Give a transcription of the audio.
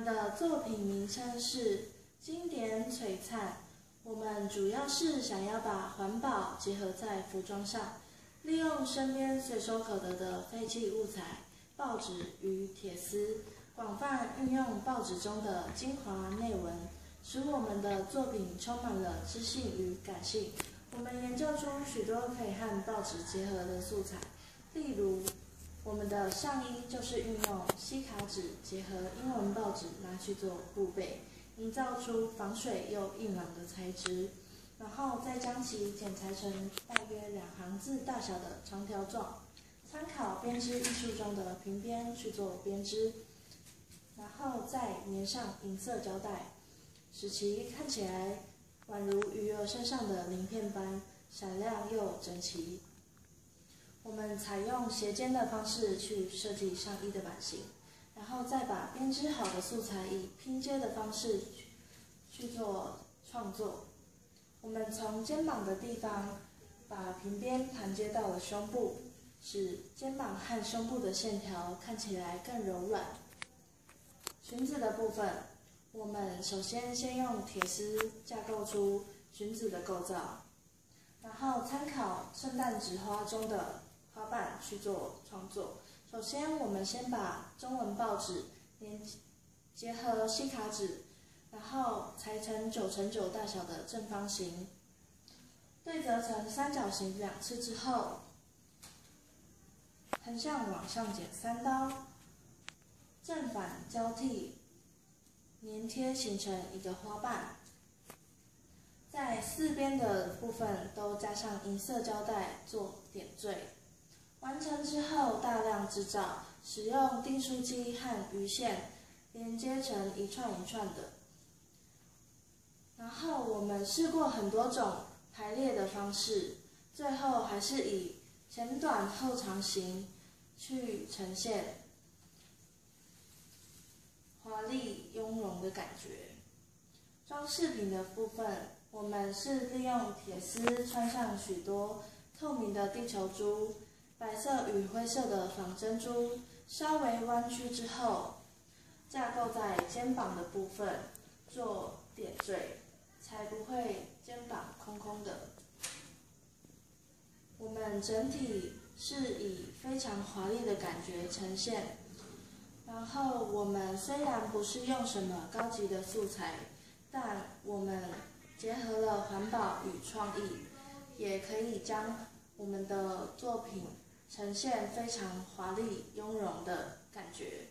们的作品名称是经典璀璨。我们主要是想要把环保结合在服装上，利用身边随手可得的废弃物材——报纸与铁丝，广泛运用报纸中的精华内文，使我们的作品充满了知性与感性。我们研究出许多可以和报纸结合的素材，例如，我们的上衣就是运用西卡纸结合英文报纸拿去做布背，营造出防水又硬朗的材质，然后再将其剪裁成大约两行字大小的长条状，参考编织艺术中的平边去做编织，然后再粘上银色胶带，使其看起来。宛如鱼儿身上的鳞片般闪亮又整齐。我们采用斜肩的方式去设计上衣的版型，然后再把编织好的素材以拼接的方式去做创作。我们从肩膀的地方把平边盘接到了胸部，使肩膀和胸部的线条看起来更柔软。裙子的部分。我们首先先用铁丝架构出裙子的构造，然后参考圣诞纸花中的花瓣去做创作。首先，我们先把中文报纸连结合吸卡纸，然后裁成九乘九大小的正方形，对折成三角形两次之后，横向往上剪三刀，正反交替。粘贴形成一个花瓣，在四边的部分都加上银色胶带做点缀。完成之后，大量制造，使用订书机和鱼线连接成一串一串的。然后我们试过很多种排列的方式，最后还是以前短后长型去呈现。华丽雍容的感觉。装饰品的部分，我们是利用铁丝穿上许多透明的地球珠，白色与灰色的仿真珠，稍微弯曲之后，架构在肩膀的部分做点缀，才不会肩膀空空的。我们整体是以非常华丽的感觉呈现。然后我们虽然不是用什么高级的素材，但我们结合了环保与创意，也可以将我们的作品呈现非常华丽雍容的感觉。